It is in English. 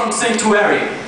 from Sanctuary.